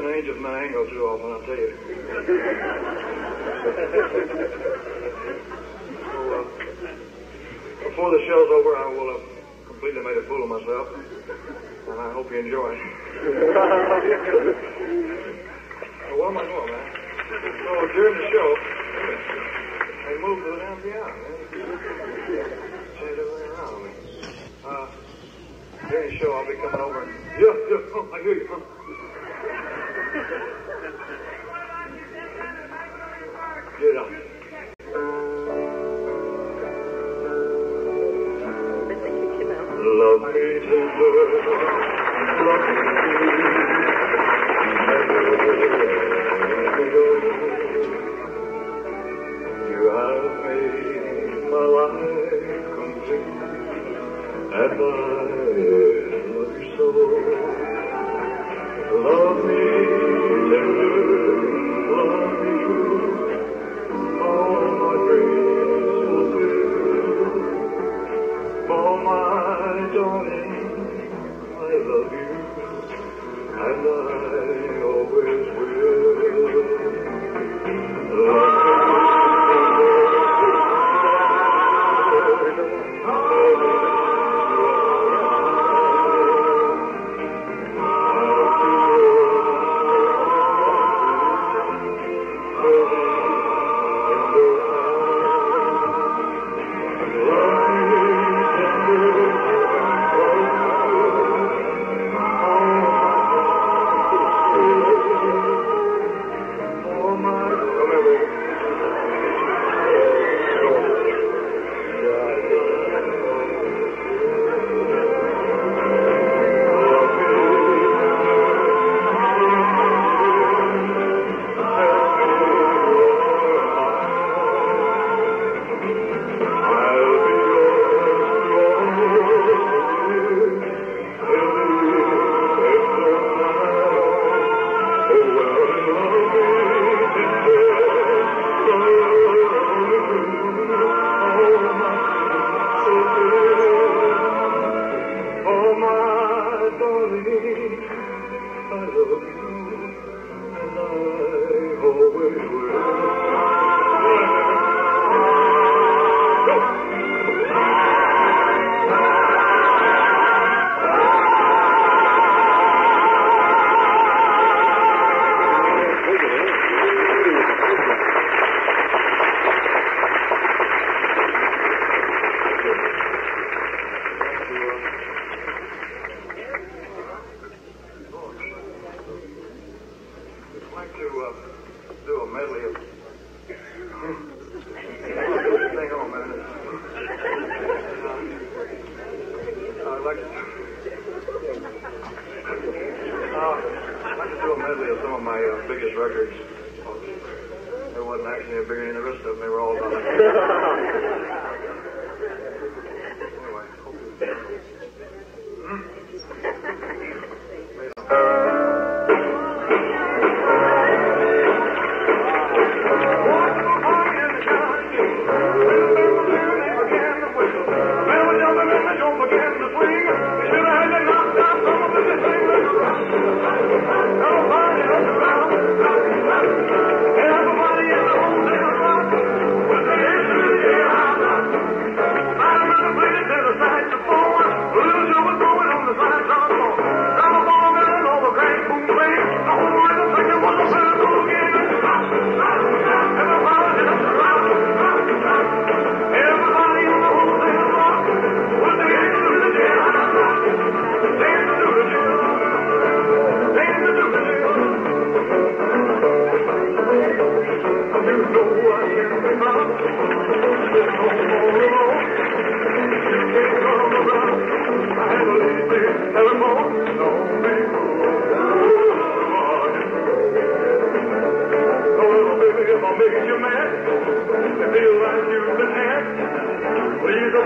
An angel from that angle too often, I'll tell you. So, uh, before the show's over, I will have completely made a fool of myself, and I hope you enjoy. Well, what am I doing, man? So during the show, they moved to the damn piano, man. Change everything around. Uh, during the show, I'll be coming over and yeah, yeah, I hear you. Get. Love me tender, love me You have made my life complete, and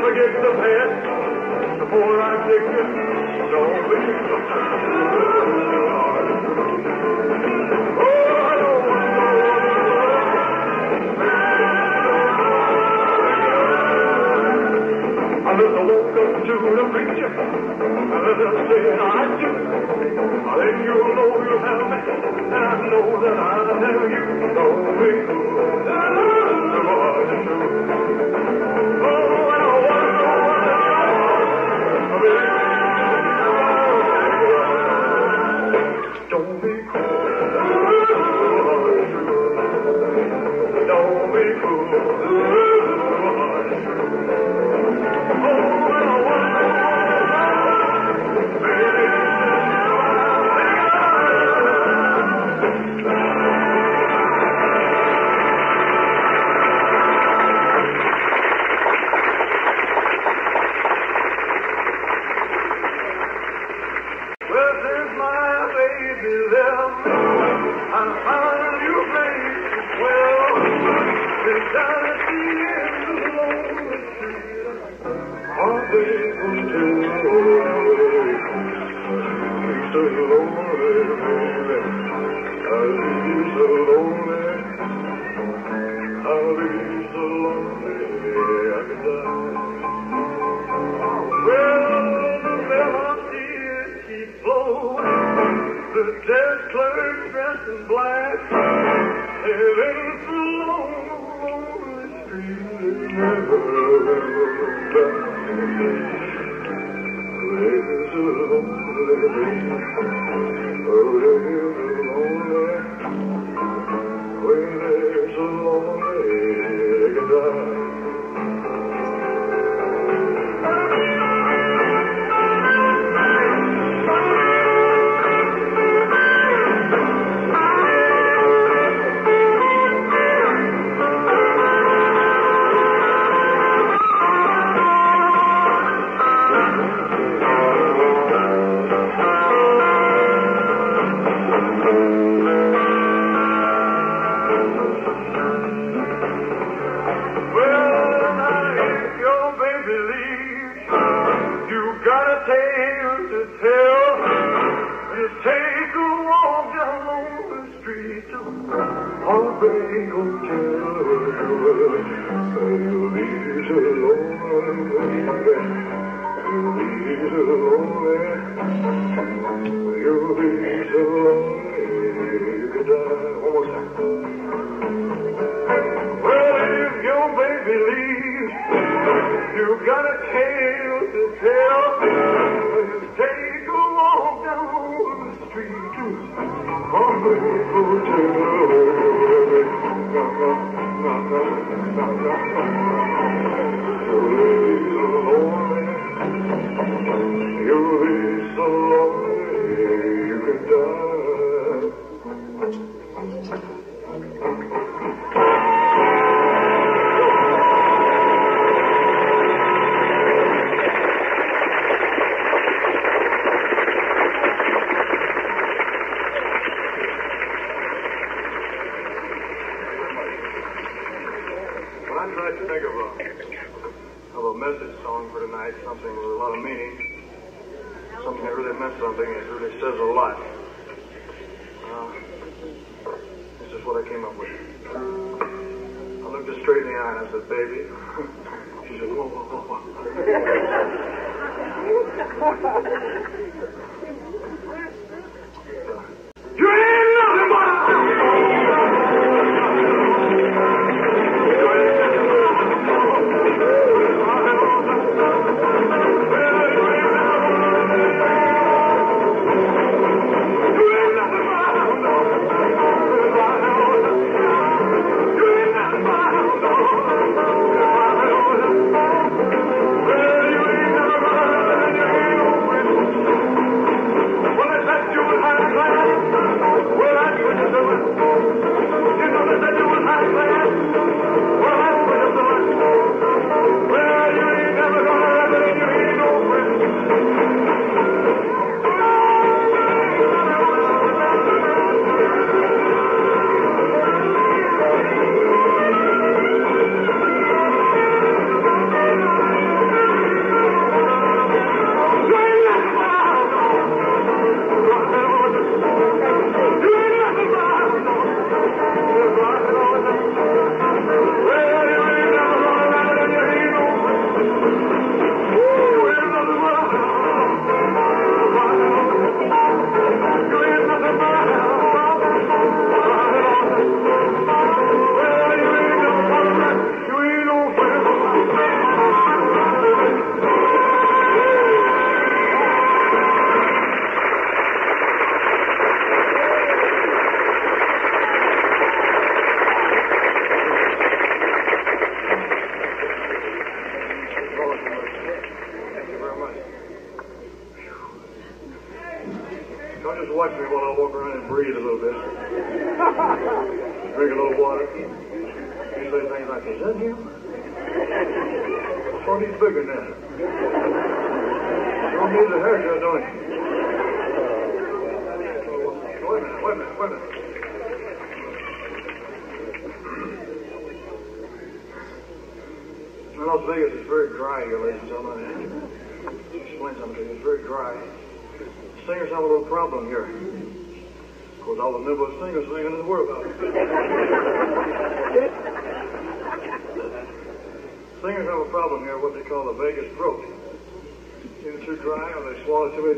forget the past. The poor I'm up to the preacher, I I do, then you'll know you have me, and I know that I have you. Don't be fooled, I the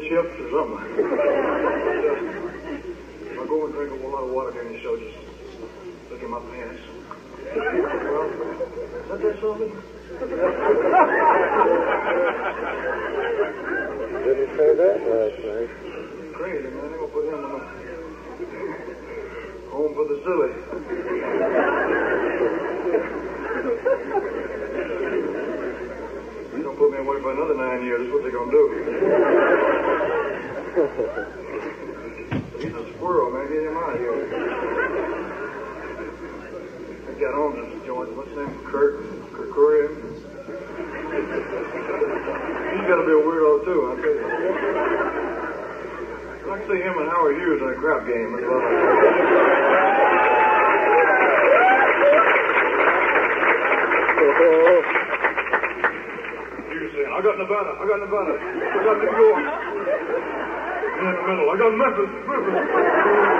chips or something. If I go and drink a whole lot of water during the show, just look at my pants. Well, is that that something? Didn't say that last night. Crazy, man. They're going to put him on the home for the silly. You don't put me away for another nine years. That's what they're going to do. He's a squirrel, man. Get him out of here. I got on this joint. What's his name? Kurt? Kerkorian? He's got to be a weirdo, too, I tell you. I see him and Howard Hughes in a crap game. That's what I saying, I got Nevada, I got Nevada, I got New York. In the middle, I got Memphis,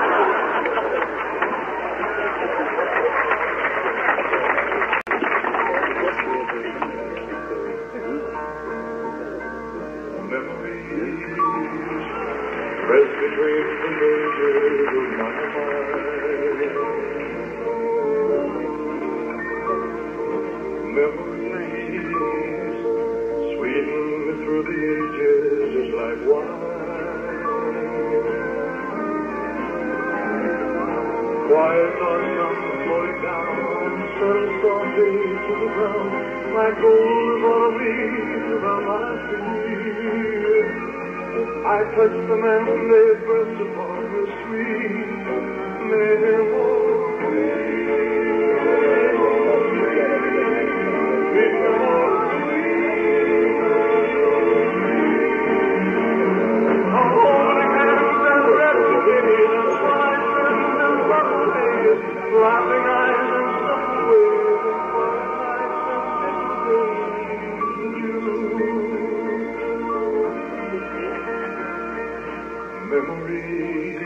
Memories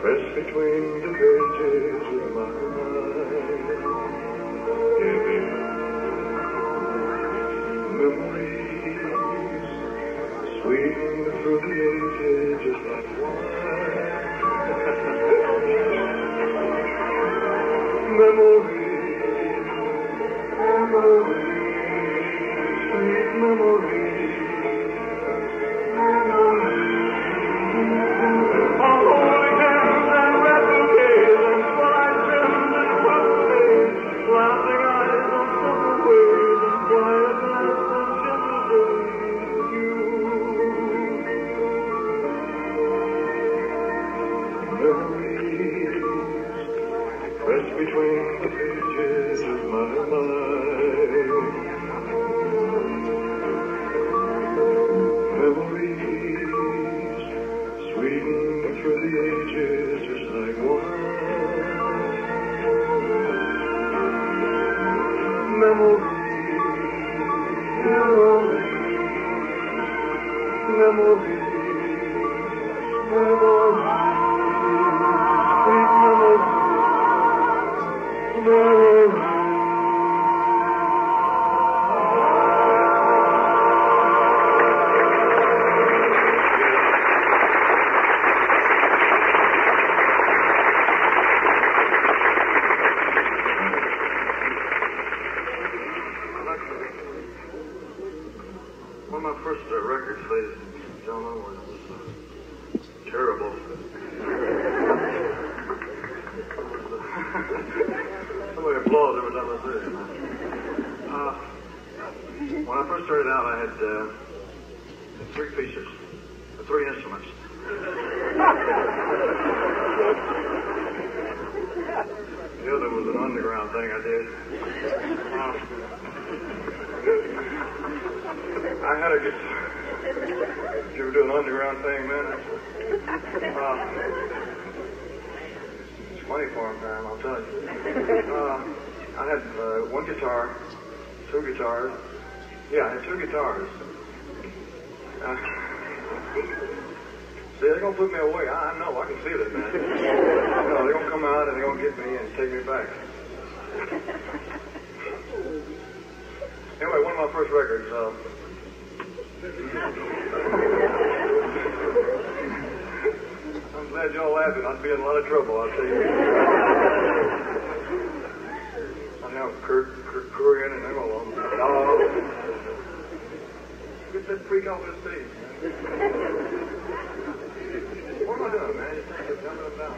pressed between the pages of my mind. Giving memories sweeping through the ages memories, do an underground thing, man? Uh, it's funny farm time, I'll tell you. Uh, I had uh, one guitar, two guitars. Yeah, I had two guitars. Uh, see, they're gonna put me away. I, I know, I can feel it, man. No, they're gonna come out and they're gonna get me and take me back. Anyway, one of my first records. Uh, glad y'all laughing. I'd be in a lot of trouble, I'll tell you. I have Kurt, Kurt Kurian and them of them. No. Get that freak off his stage. What am I doing, man? You think you're jumping down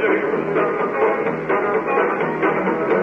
Thank you.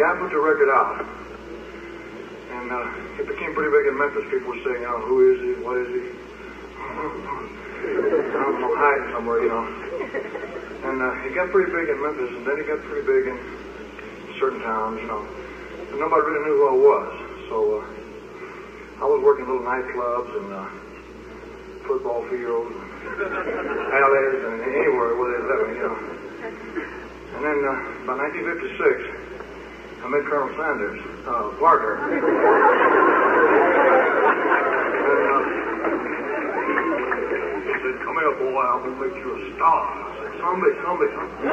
Guy put the record out, and uh, it became pretty big in Memphis. People were saying, you know, who is he? What is he? I'm from hiding somewhere, you know. And uh, it got pretty big in Memphis, and then it got pretty big in certain towns, you know. And nobody really knew who I was. So uh, I was working little nightclubs and uh, football fields, alleys, and anywhere where they let me, you know. And then uh, by 1956, I met Colonel Sanders, uh, and, uh, he said, come here, boy, I'm going to make you a star. I said, someday, someday, someday.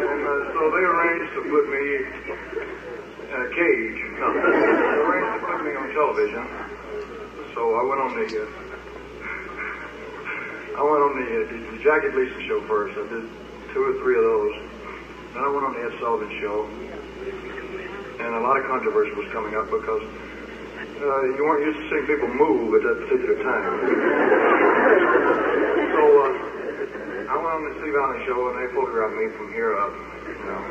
and uh, so they arranged to put me in a cage. No, they arranged to put me on television. So I went on the, uh, I went on the, uh, the, Jackie Gleason show first. I did two or three of those. Then I went on the Ed Sullivan show. And a lot of controversy was coming up because uh, you weren't used to seeing people move at that particular time. so uh, I went on the Steve Allen show and they photographed me from here up. You know,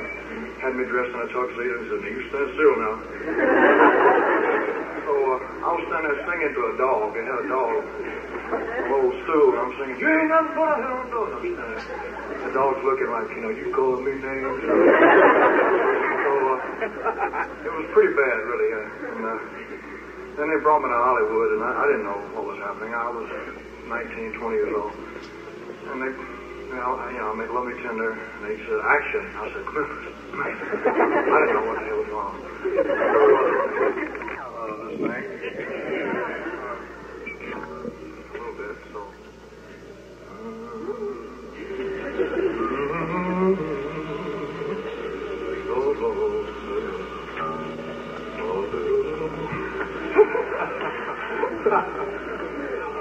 had me dressed in a tuxedo and said, "You stand still now." so uh, I was standing there singing to a dog. They had a dog, little stool, I'm singing, "You ain't nothing but a hound dog." The dog's looking like, you know, you calling me names. so uh, it was pretty bad, really. Uh, and uh, then they brought me to Hollywood, and I, I didn't know what was happening. I was 19, 20 years old. And they, you know, I, you know, I made Me Tender, and they said, action. I said, Clifford. I didn't know what the hell was wrong. Uh, this thing.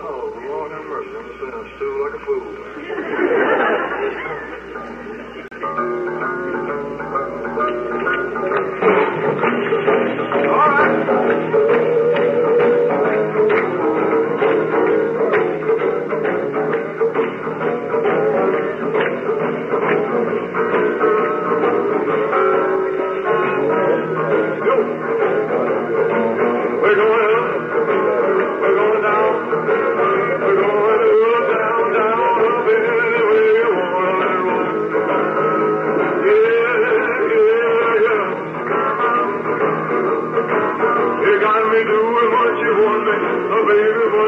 Oh, Lord have mercy. I'm stool like a fool. Me, oh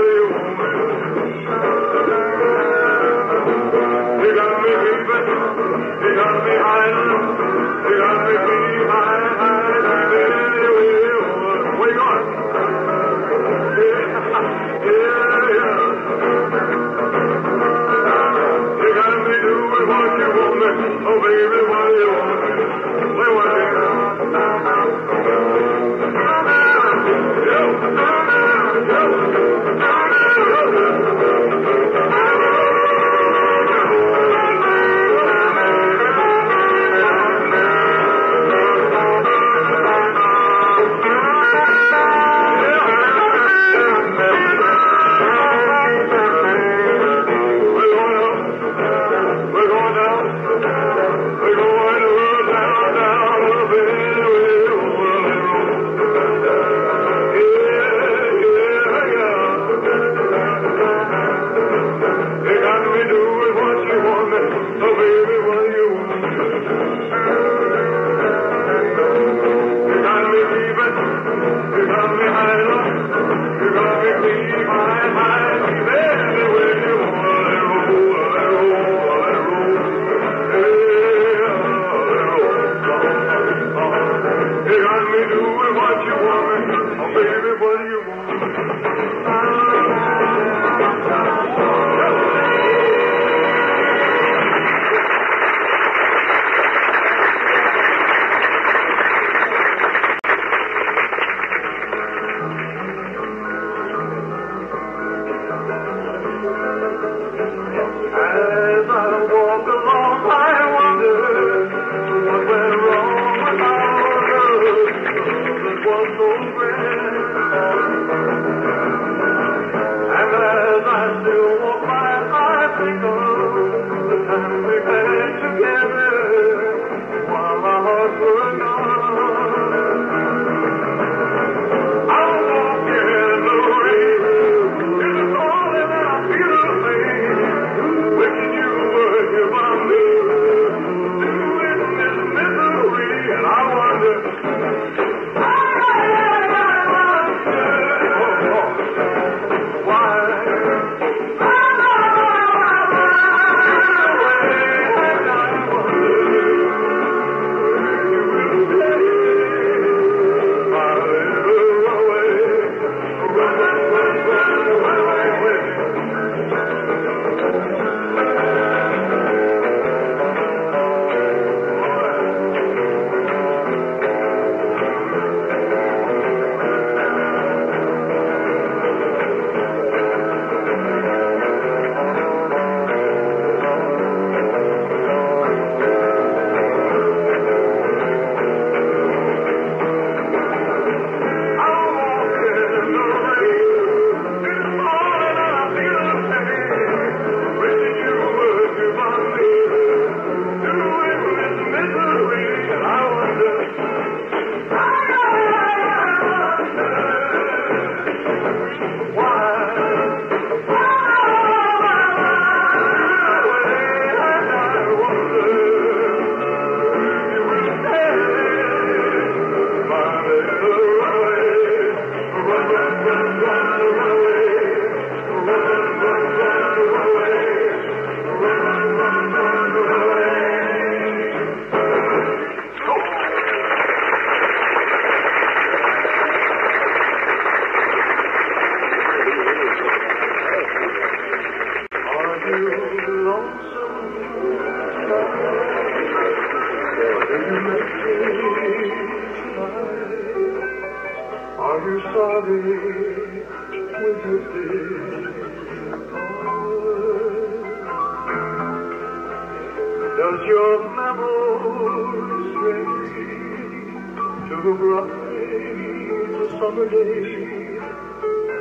holiday.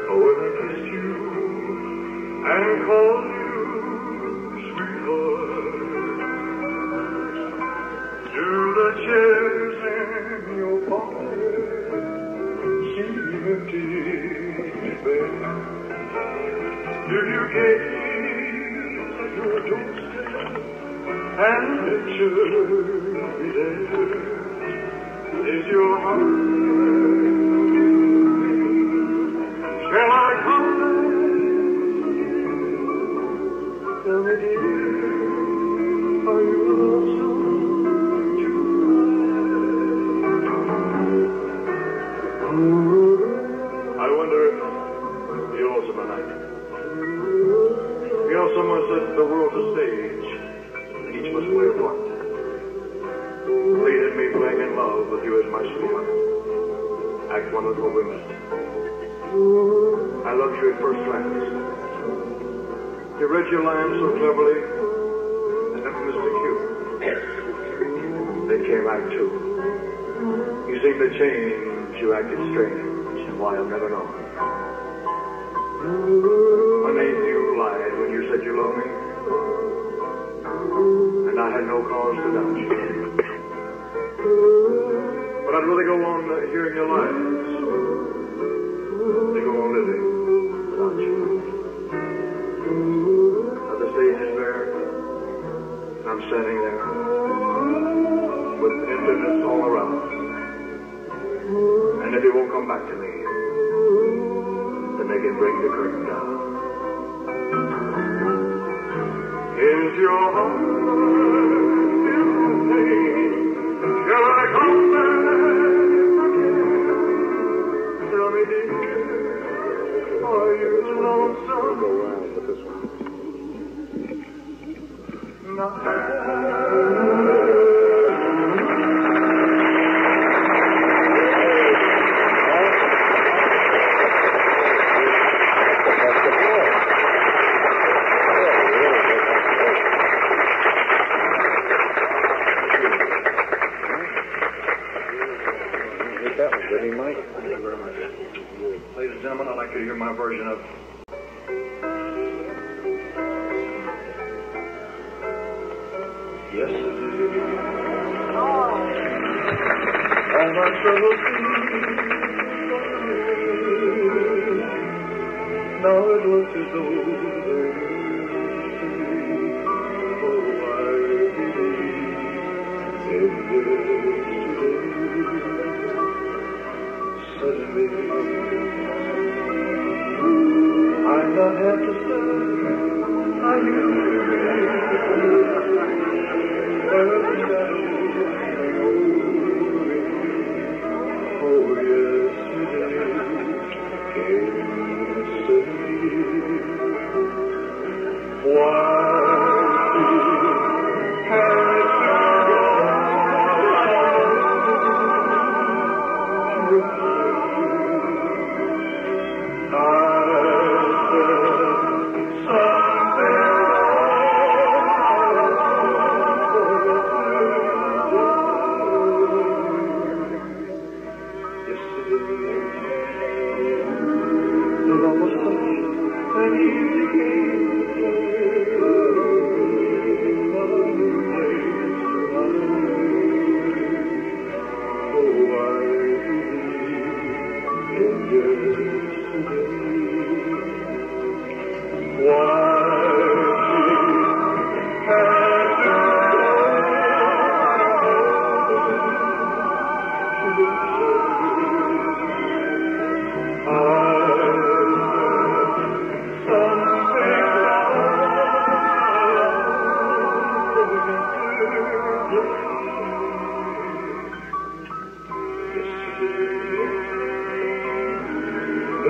Oh, when I kissed you and called you sweetheart. Do the chairs in your pocket seem empty, babe? Do you gaze at your doorstep and picture me there? Is your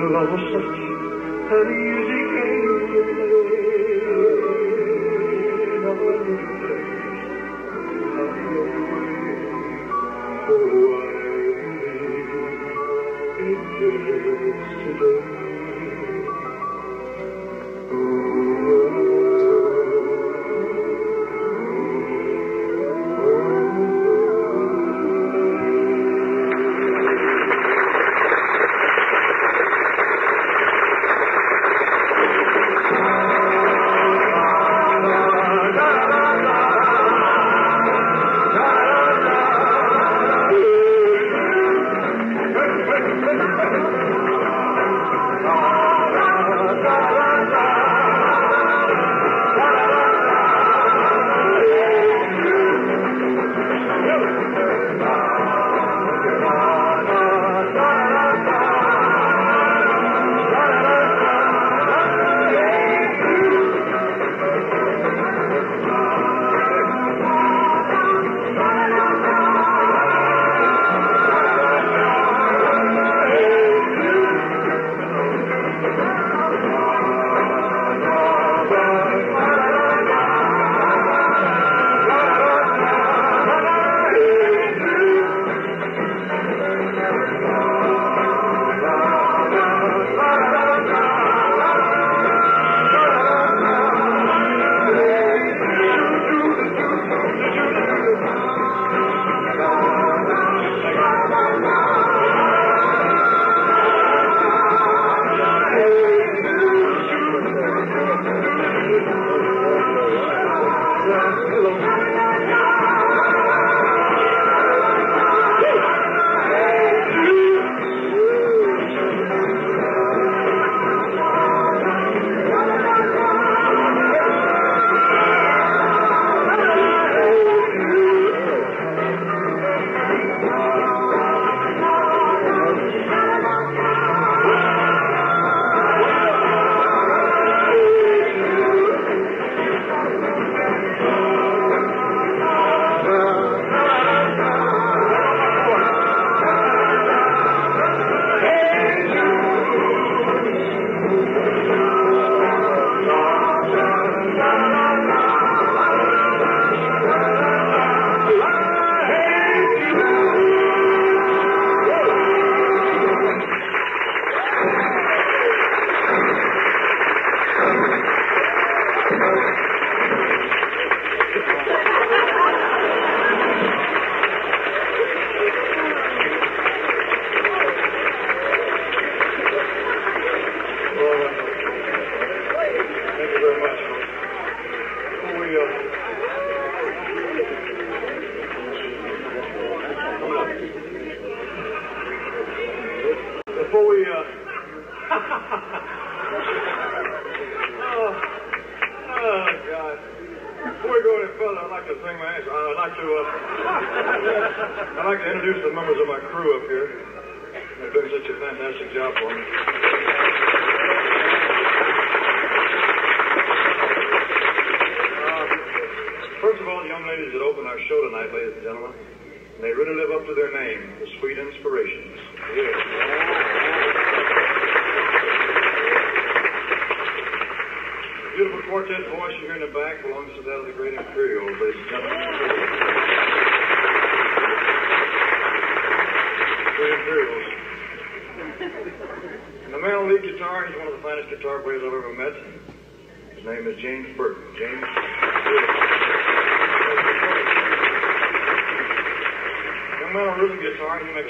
fırlamıştık her.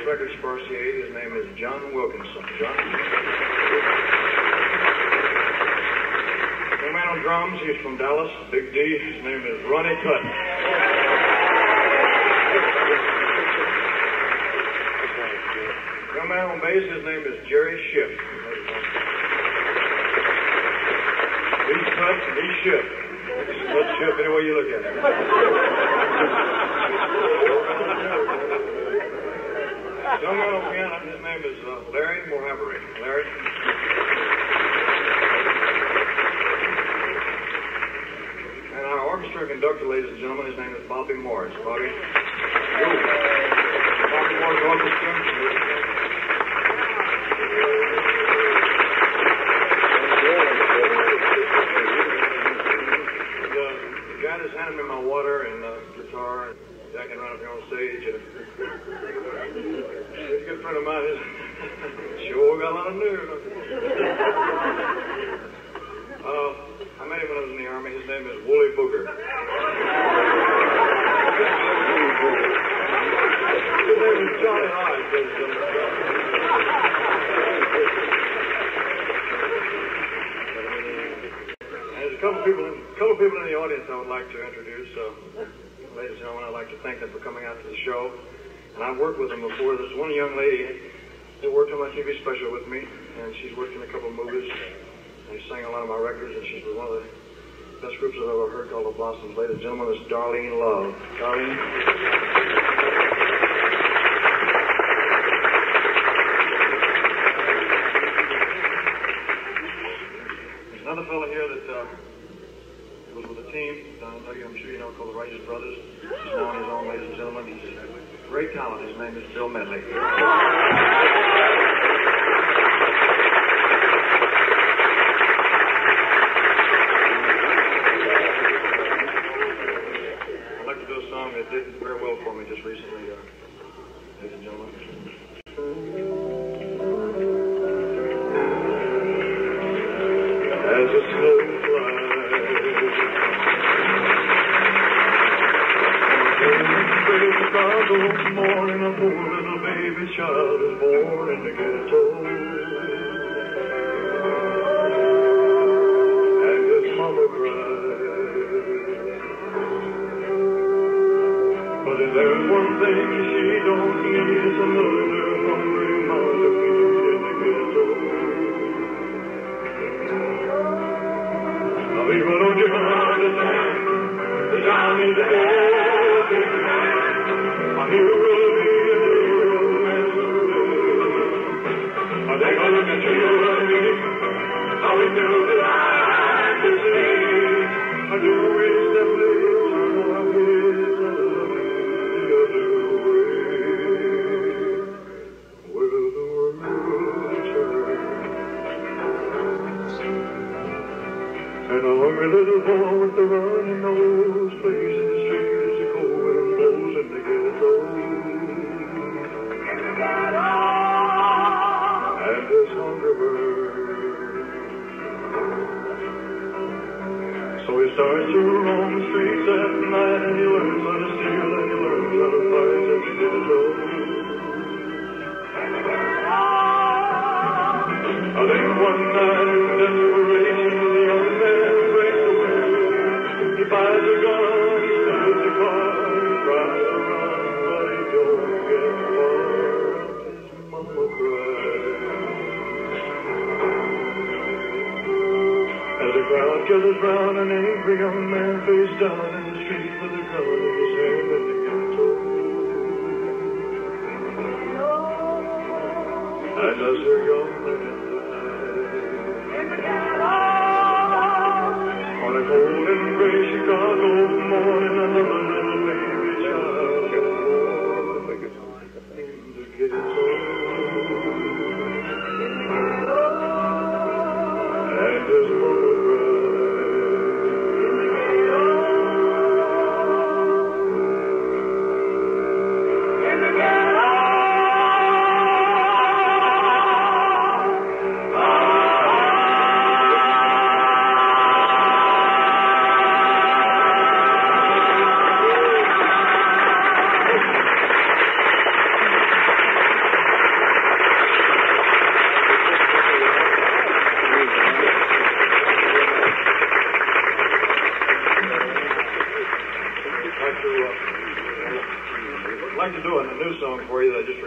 Records for RCA. His name is John Wilkinson. John. The man on drums, he's from Dallas. Big D. His name is Ronnie Tutt. Young man on bass, his name is Jerry Scheff. He's cut and he's Scheff. Let's Scheff any way you look at it. Colorado piano, his name is uh, Larry Muhoberac. Larry. And our orchestra conductor, ladies and gentlemen, his name is Bobby Morris. Bobby. Bobby Morris Orchestra. child is born in the ghetto. For you that I just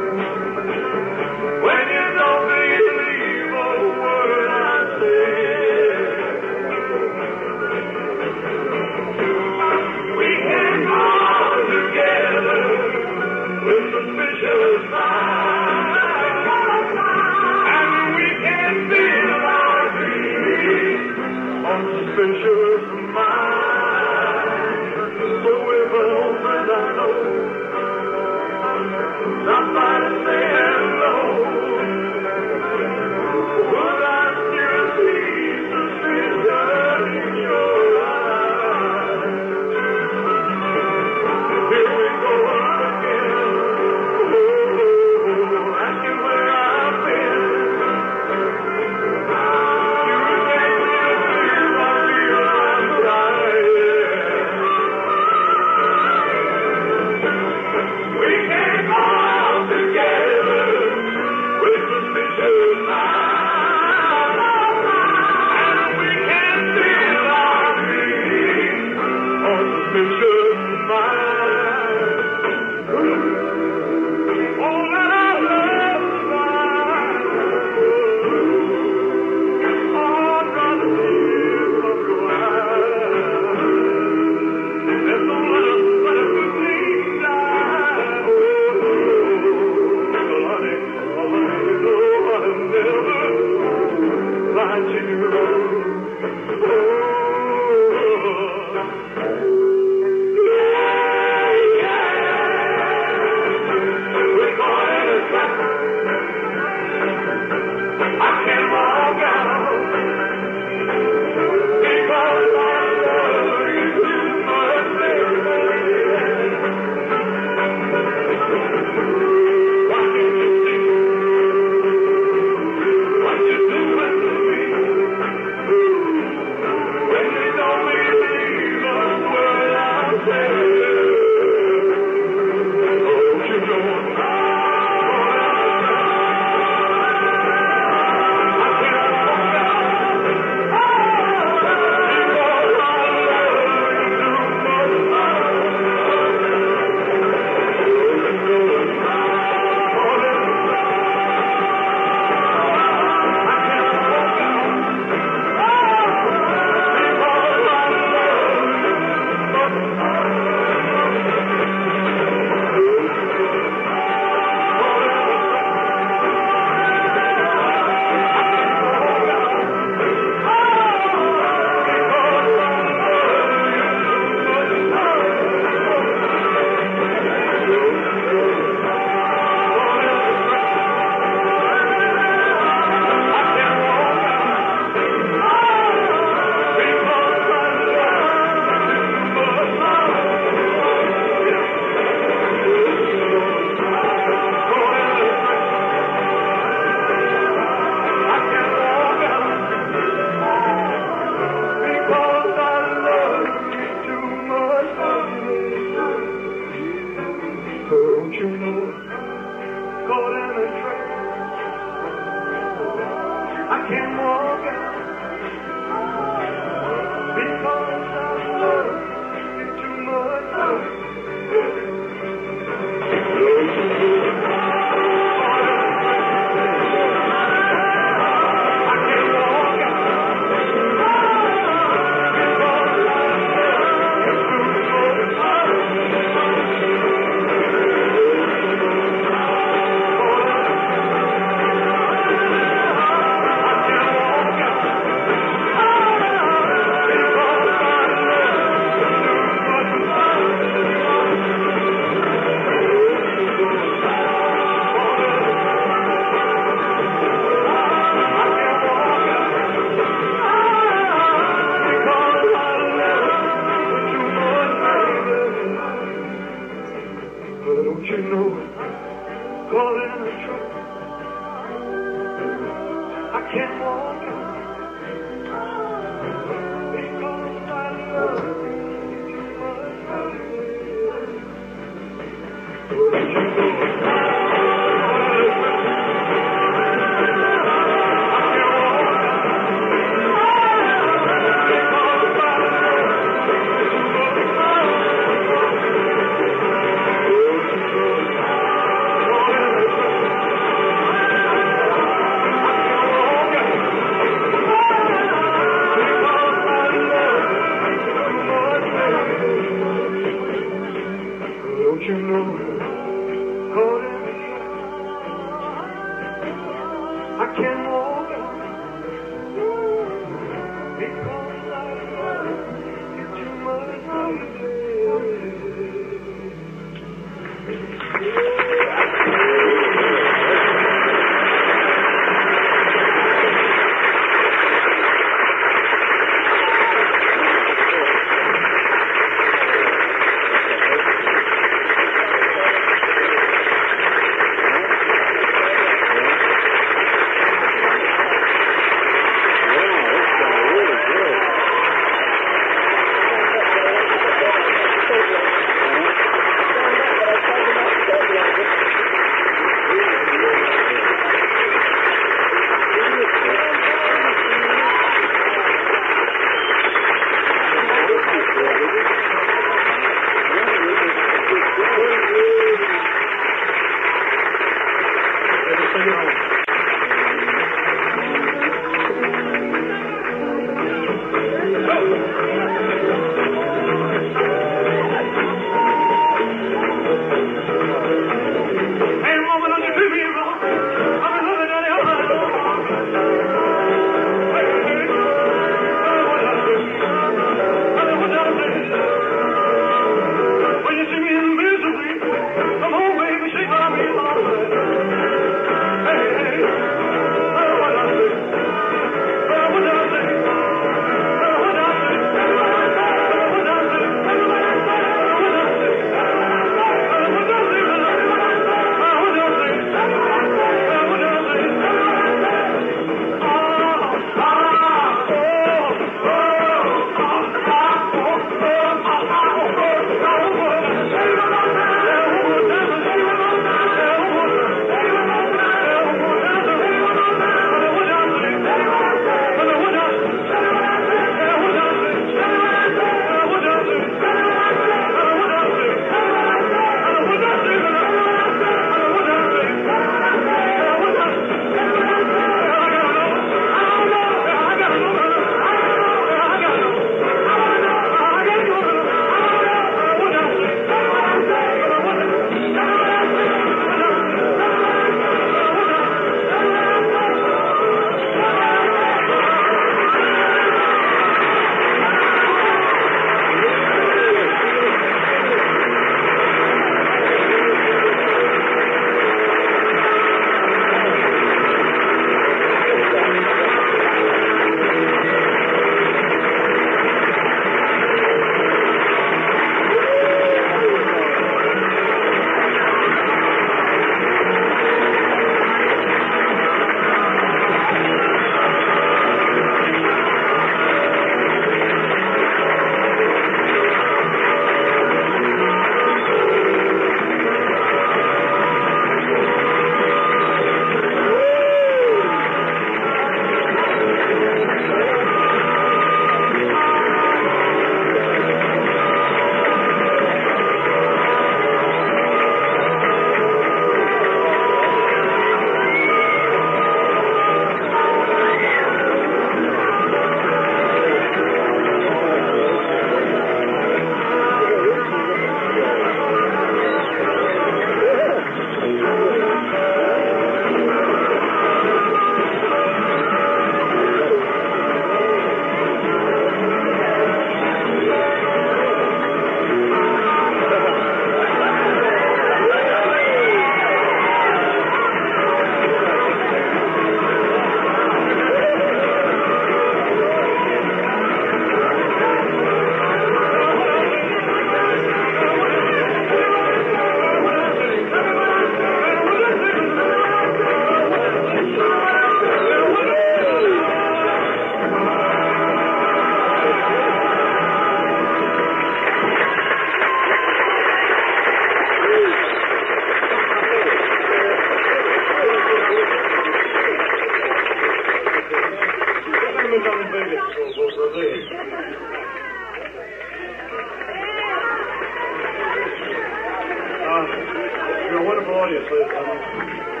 Good morning, please.